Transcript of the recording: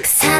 Thanks.